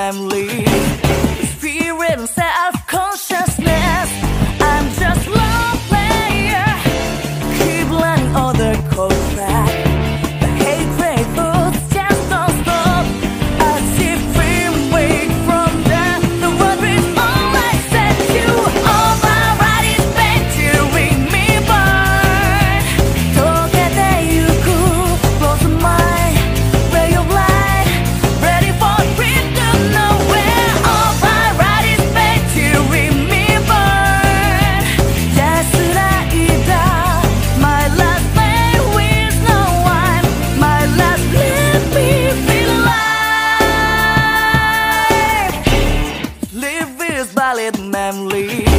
family. valid memory.